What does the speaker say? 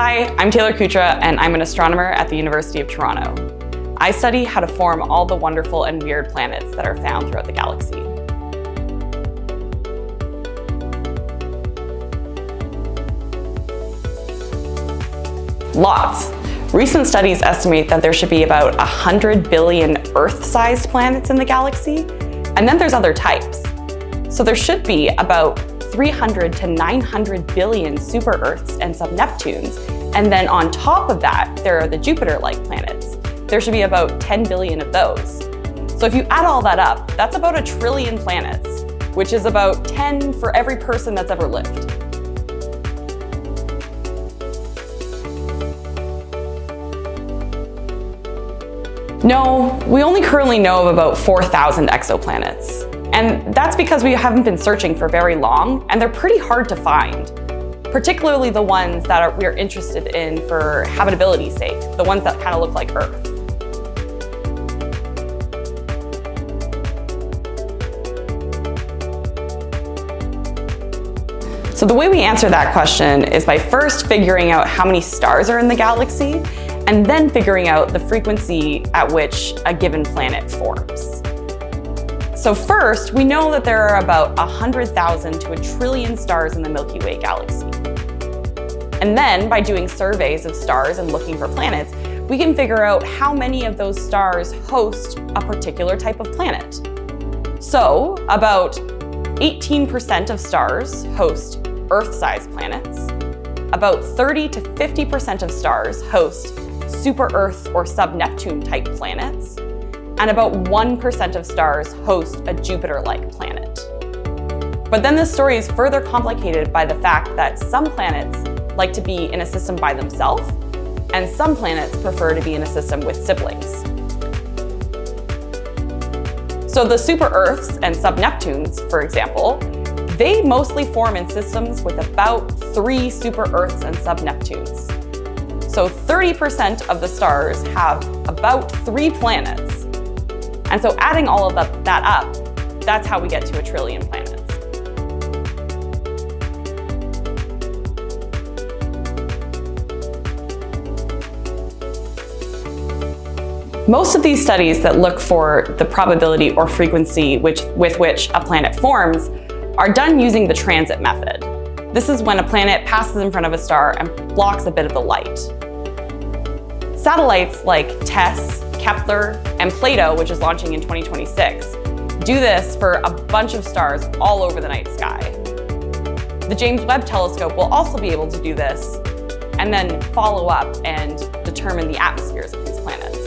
Hi, I'm Taylor Kutra, and I'm an astronomer at the University of Toronto. I study how to form all the wonderful and weird planets that are found throughout the galaxy. Lots. Recent studies estimate that there should be about 100 billion Earth-sized planets in the galaxy, and then there's other types. So there should be about 300 to 900 billion super-Earths and sub-Neptunes, and then on top of that, there are the Jupiter-like planets. There should be about 10 billion of those. So if you add all that up, that's about a trillion planets, which is about 10 for every person that's ever lived. No, we only currently know of about 4,000 exoplanets. And that's because we haven't been searching for very long, and they're pretty hard to find, particularly the ones that are, we're interested in for habitability's sake, the ones that kind of look like Earth. So the way we answer that question is by first figuring out how many stars are in the galaxy and then figuring out the frequency at which a given planet forms. So first, we know that there are about 100,000 to a trillion stars in the Milky Way galaxy. And then, by doing surveys of stars and looking for planets, we can figure out how many of those stars host a particular type of planet. So, about 18% of stars host Earth-sized planets. About 30 to 50% of stars host super-Earth or sub-Neptune type planets, and about 1% of stars host a Jupiter-like planet. But then this story is further complicated by the fact that some planets like to be in a system by themselves, and some planets prefer to be in a system with siblings. So the super-Earths and sub-Neptunes, for example, they mostly form in systems with about three super-Earths and sub-Neptunes. So 30% of the stars have about three planets. And so adding all of that, that up, that's how we get to a trillion planets. Most of these studies that look for the probability or frequency which, with which a planet forms are done using the transit method. This is when a planet passes in front of a star and blocks a bit of the light. Satellites like TESS, Kepler, and Plato, which is launching in 2026, do this for a bunch of stars all over the night sky. The James Webb Telescope will also be able to do this and then follow up and determine the atmospheres of these planets.